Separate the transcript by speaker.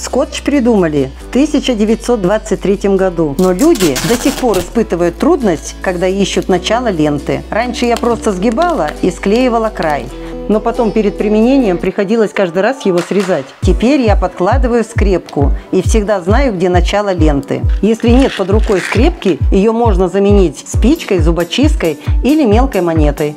Speaker 1: Скотч придумали в 1923 году, но люди до сих пор испытывают трудность, когда ищут начало ленты. Раньше я просто сгибала и склеивала край но потом перед применением приходилось каждый раз его срезать. Теперь я подкладываю скрепку и всегда знаю, где начало ленты. Если нет под рукой скрепки, ее можно заменить спичкой, зубочисткой или мелкой монетой.